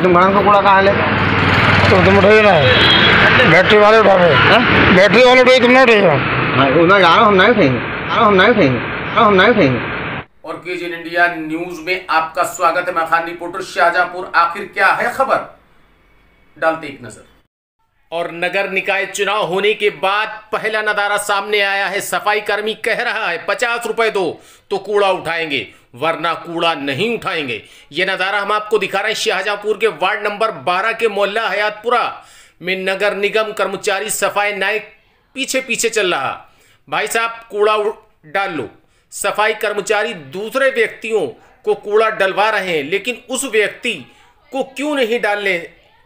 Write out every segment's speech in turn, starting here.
कि तुम गाँव का कूड़ा कहाँ ले तो तुम उठाइए ना। बैटरी वाले उठावे हाँ? बैटरी वाले उठाइए तुम ना उठाइए हाँ, जा रहा हूँ हम नहीं उठाएँगे जा हूँ हम नहीं उठाएँगे जा हूँ हम नहीं उठाएँगे और केज इन इंडिया न्यूज़ में आपका स्वागत है। मैं खान रिपोर्टर शाहजहांपुर। आखिर क्या है खबर? डालते एक नज़र। और नगर निकाय चुनाव होने के बाद पहला नदारा सामने आया है। सफ़ाई कर्मी कह रहा है, पचास रुपए दो तो कूड़ा उठाएँगे, वरना कूड़ा नहीं उठाएँगे। ये नज़ारा हम आपको दिखा रहे हैं शाहजहांपुर के वार्ड नंबर 12 के मोहल्ला हयातपुरा में नगर निगम कर्मचारी सफ़ाई नायक पीछे पीछे चल रहा। भाई साहब, कूड़ा डाल लो। सफ़ाई कर्मचारी दूसरे व्यक्तियों को कूड़ा डलवा रहे हैं, लेकिन उस व्यक्ति को क्यों नहीं डालने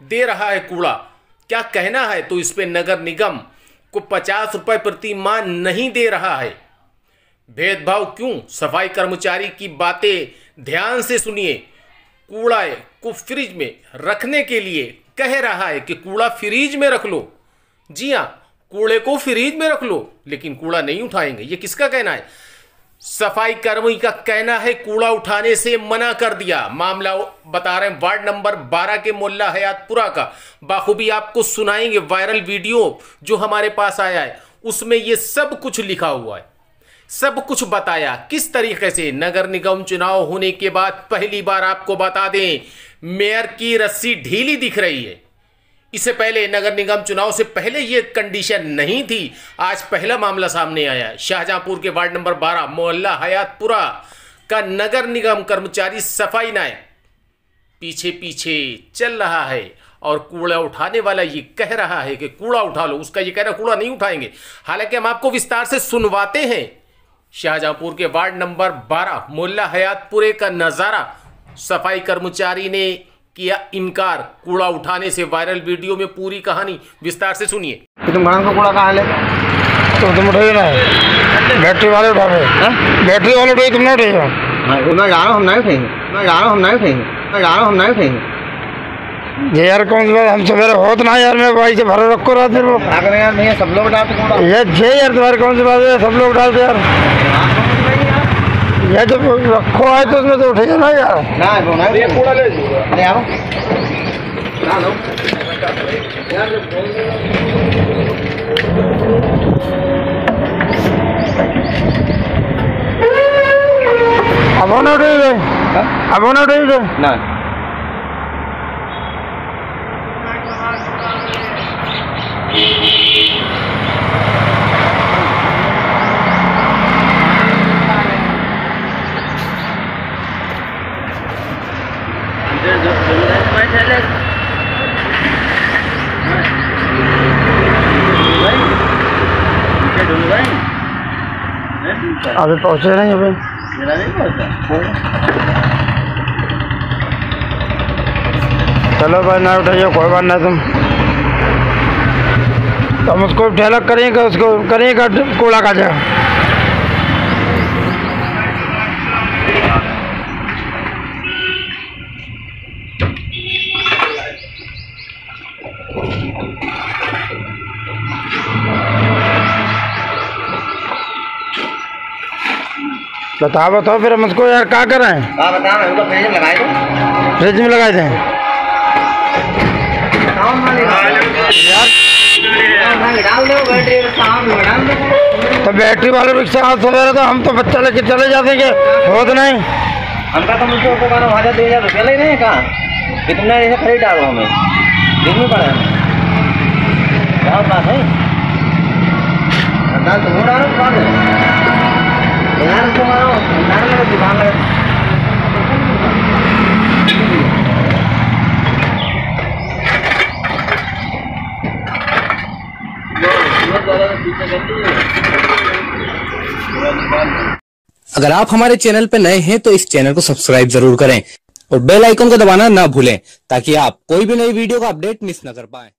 दे रहा है कूड़ा? क्या कहना है तो इस पे नगर निगम को पचास रुपए प्रति माह नहीं दे रहा है? भेदभाव क्यों? सफ़ाई कर्मचारी की बातें ध्यान से सुनिए। कूड़ा को फ्रिज में रखने के लिए कह रहा है कि कूड़ा फ्रिज में रख लो। जी हाँ कूड़े को फ्रिज में रख लो, लेकिन कूड़ा नहीं उठाएँगे। ये किसका कहना है? सफ़ाई कर्मी का कहना है, कूड़ा उठाने से मना कर दिया। मामला बता रहे हैं, वार्ड नंबर 12 के मोल्ला हयातपुरा का। बाखूबी आपको सुनाएँगे वायरल वीडियो जो हमारे पास आया है। उसमें ये सब कुछ लिखा हुआ है। सब कुछ बताया। किस तरीके से? नगर निगम चुनाव होने के बाद पहली बार आपको बता दें, मेयर की रस्सी ढीली दिख रही है। इससे पहले नगर निगम चुनाव से पहले ये कंडीशन नहीं थी। आज पहला मामला सामने आया। शाहजहांपुर के वार्ड नंबर 12 मोहल्ला हयातपुरा का नगर निगम कर्मचारी सफ़ाई नायक पीछे पीछे चल रहा है और कूड़ा उठाने वाला ये कह रहा है कि कूड़ा उठा लो। उसका ये कह रहा कूड़ा नहीं उठाएँगे। हालाँकि हम आपको विस्तार से सुनवाते हैं। शाहजहांपुर के वार्ड नंबर 12 मोहल्ला हयातपुरे का नज़ारा सफ़ाई कर्मचारी ने किया इनकार। कूड़ा उठाने से वायरल वीडियो में पूरी कहानी विस्तार से सुनिए। तुम गाँव का कूड़ा कहाँ ले तो तुम उठाइए ना। बैटरी वाले उठावे हाँ? बैटरी वाले उठाइए तुम ना। उठाइए हाँ, मैं रहा हूँ हम नहीं उठाएँगे मैं जा रहा हूँ हम नहीं उठाएँगे मैं जा रहा हूँ हम नहीं उठाएँगे ये यार कौन सी बात हम सवेरे होत ना यार मैं भाई से भरे रखो रात करें यार नहीं सब लोग डालते कूड़ा ये जे यार तुम्हारी कौन सी बात है? सब लोग डालते यार। ये तो रखो है तो उसमें तो उठाइए ना यार। ना ना। ये पूरा ले ले आओ। ना लो अब ना उठाइए अब ना उठाइए ना। अभी पहुँचे नहीं अभी। चलो भाई, ना उठाइए, कोई बात नहीं तुम। हम उसको ठेलक करेंगे उसको करेंगे कूड़ा का बताओ बताओ फिर हम उसको यार क्या करें हाँ? बता मैं फ्रिज में लगाए दो फ्रिज में लगाए दें डाल दो बैटरी शाम में डाल दो तो बैटरी वाले रिक्शा आज सवेरे तो हम तो बच्चा लेके चले जाते हैं हो तो नहीं। हमका तो मुझको को करो हज़ार दो हज़ार रुपया ले नहीं कहा? कि तुमने ऐसे खरीद डालो हमें। में पड़ा। है क्या बात है? तो हो डालो कौन है यार उसको मारो नार लगे दुकान लगे अगर आप हमारे चैनल पर नए हैं तो इस चैनल को सब्सक्राइब ज़रूर करें और बेल आइकन को दबाना ना भूलें ताकि आप कोई भी नई वीडियो का अपडेट मिस न कर पाएँ।